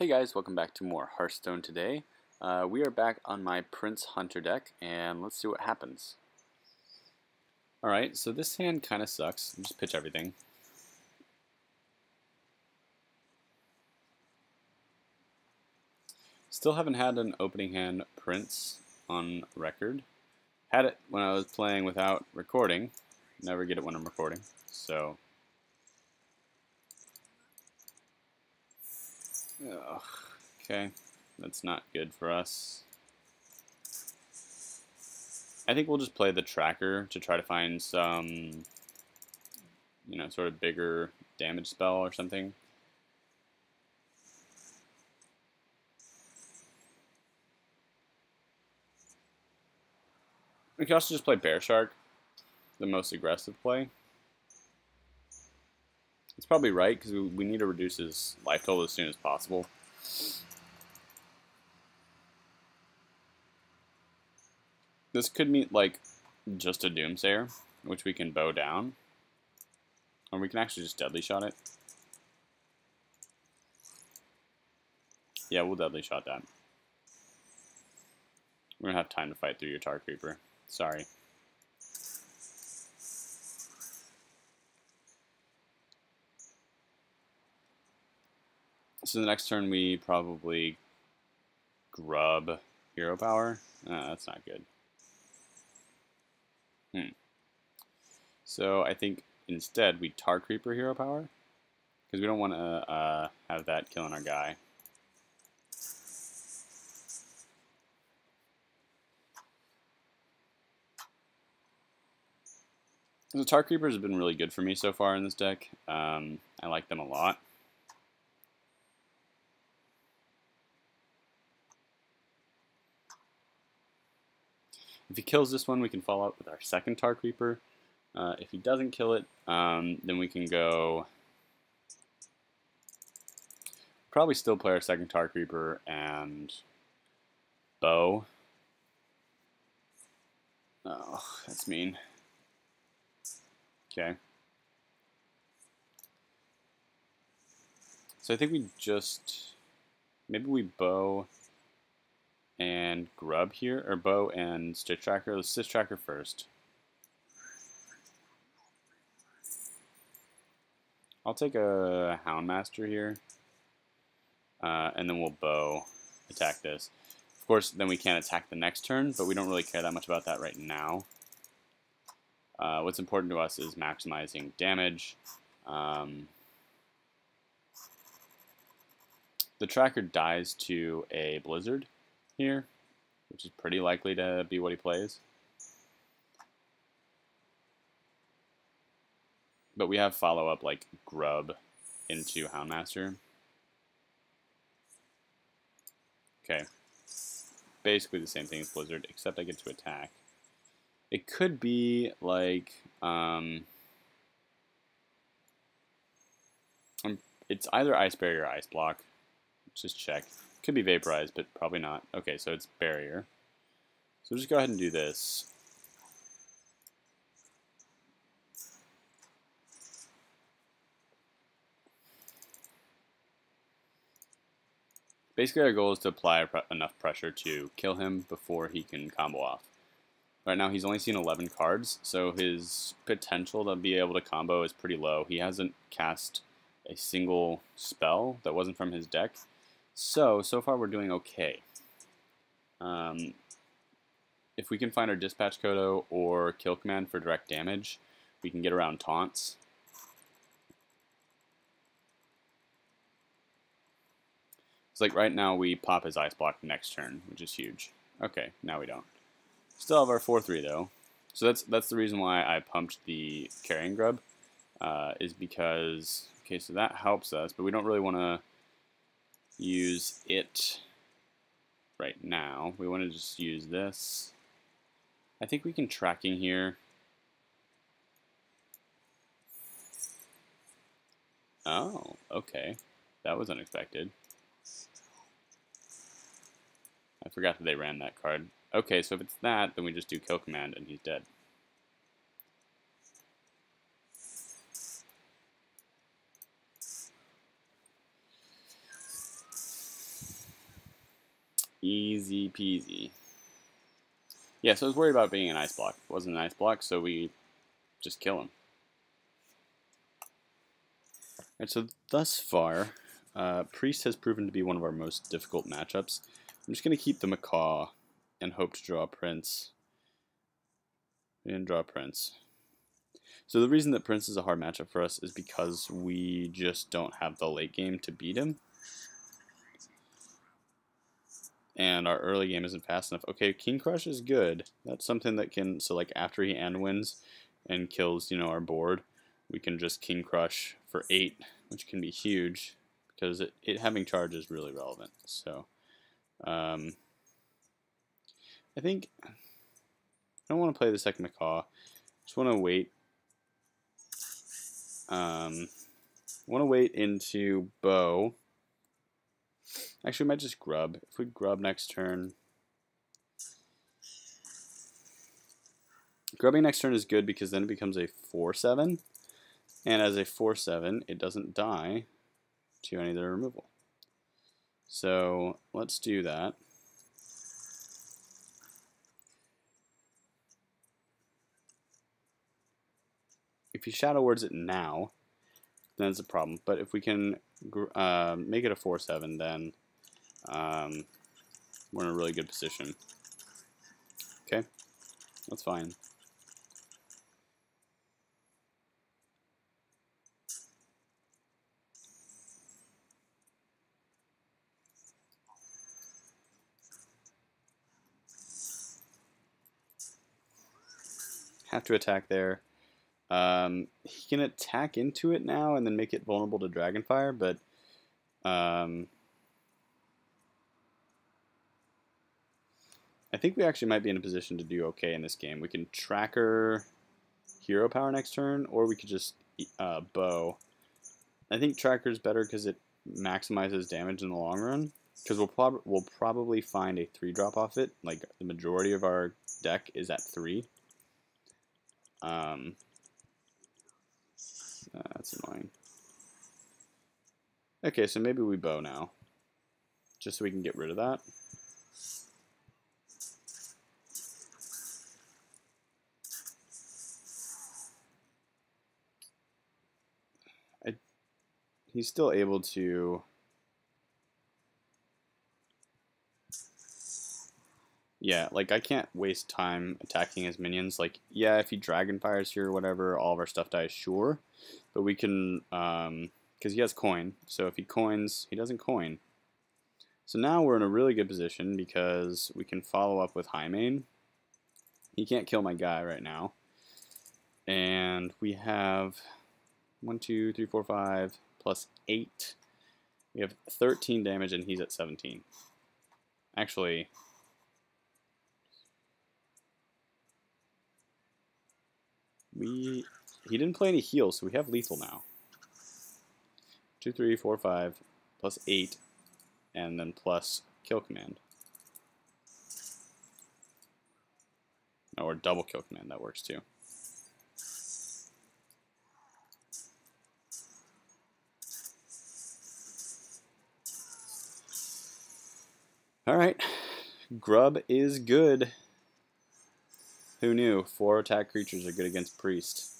Hey guys, welcome back to more Hearthstone today. Uh, we are back on my Prince Hunter deck, and let's see what happens. Alright, so this hand kind of sucks. I'll just pitch everything. Still haven't had an opening hand Prince on record. Had it when I was playing without recording. Never get it when I'm recording. So Ugh, okay, that's not good for us. I think we'll just play the tracker to try to find some, you know, sort of bigger damage spell or something. We can also just play Bearshark, the most aggressive play. It's probably right, because we, we need to reduce his life total as soon as possible. This could mean, like, just a Doomsayer, which we can bow down. Or we can actually just Deadly Shot it. Yeah, we'll Deadly Shot that. We're gonna have time to fight through your Tar Creeper. Sorry. So the next turn we probably grub hero power. That's not good. Hmm. So I think instead we tar creeper hero power because we don't want to uh, have that killing our guy. The Tar Creepers have been really good for me so far in this deck. Um, I like them a lot. If he kills this one, we can follow up with our second Tar Creeper. Uh, if he doesn't kill it, um, then we can go... Probably still play our second Tar Creeper and bow. Oh, that's mean. Okay. So I think we just... Maybe we bow and grub here, or bow and stitch tracker. Let's stitch tracker first. I'll take a Houndmaster here, uh, and then we'll bow attack this. Of course, then we can't attack the next turn, but we don't really care that much about that right now. Uh, what's important to us is maximizing damage. Um, the tracker dies to a blizzard here, which is pretty likely to be what he plays. But we have follow-up like Grub into Houndmaster. Okay. Basically the same thing as Blizzard, except I get to attack. It could be like, um, um it's either Ice Barrier or Ice Block. Let's just check. Could be vaporized, but probably not. Okay, so it's barrier. So just go ahead and do this. Basically, our goal is to apply enough pressure to kill him before he can combo off. Right now, he's only seen 11 cards, so his potential to be able to combo is pretty low. He hasn't cast a single spell that wasn't from his deck, so, so far we're doing okay. Um, if we can find our Dispatch Kodo or Kill Command for direct damage, we can get around taunts. It's like right now we pop his Ice Block next turn, which is huge. Okay, now we don't. Still have our 4-3 though. So that's that's the reason why I pumped the Carrion Grub, uh, is because, okay, so that helps us, but we don't really want to use it right now. We want to just use this. I think we can tracking here. Oh, okay. That was unexpected. I forgot that they ran that card. Okay, so if it's that, then we just do kill command and he's dead. Easy peasy. Yeah, so I was worried about being an ice block. It wasn't an ice block, so we just kill him. Alright, so thus far, uh, Priest has proven to be one of our most difficult matchups. I'm just going to keep the Macaw and hope to draw Prince. And draw Prince. So the reason that Prince is a hard matchup for us is because we just don't have the late game to beat him. And our early game isn't fast enough. Okay, King Krush is good. That's something that can, so like after he end wins and kills, you know, our board, we can just King Krush for 8, which can be huge because it, it having charge is really relevant. So, um, I think I don't want to play the second Macaw. Just want to wait um, want to wait into bow. Actually, we might just grub. If we grub next turn, grubbing next turn is good because then it becomes a 4-7. And as a 4-7, it doesn't die to any of the removal. So let's do that. If you Shadow Words it now, then it's a problem. But if we can uh, make it a 4-7, then um, we're in a really good position. Okay, that's fine. Have to attack there. Um, he can attack into it now and then make it vulnerable to Dragonfire, but um, I think we actually might be in a position to do okay in this game. We can tracker hero power next turn, or we could just uh, bow. I think tracker is better because it maximizes damage in the long run. Because we'll, prob we'll probably find a 3 drop off it. Like, the majority of our deck is at 3. Um, that's annoying. Okay, so maybe we bow now. Just so we can get rid of that. I, he's still able to... Yeah, like I can't waste time attacking his minions. Like, yeah, if he dragon fires here or whatever, all of our stuff dies, sure. But we can, um, because he has coin, so if he coins, he doesn't coin. So now we're in a really good position because we can follow up with Highmane. He can't kill my guy right now. And we have 1, 2, 3, 4, 5, plus 8. We have 13 damage and he's at 17. Actually, we he didn't play any heals, so we have lethal now. Two, three, four, five, plus eight, and then plus kill command. or double kill command, that works too. Alright, Grub is good. Who knew? Four attack creatures are good against Priest.